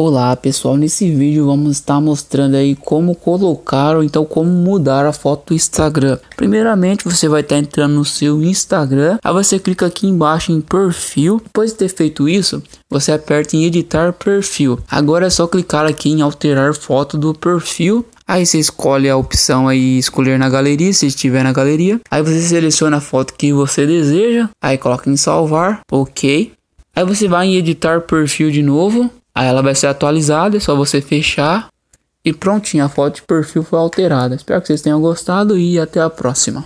Olá pessoal, nesse vídeo vamos estar mostrando aí como colocar ou então como mudar a foto do Instagram. Primeiramente você vai estar entrando no seu Instagram, aí você clica aqui embaixo em perfil. Depois de ter feito isso, você aperta em editar perfil. Agora é só clicar aqui em alterar foto do perfil. Aí você escolhe a opção aí escolher na galeria, se estiver na galeria. Aí você seleciona a foto que você deseja, aí coloca em salvar, ok. Aí você vai em editar perfil de novo. Aí ela vai ser atualizada, é só você fechar. E prontinho, a foto de perfil foi alterada. Espero que vocês tenham gostado e até a próxima.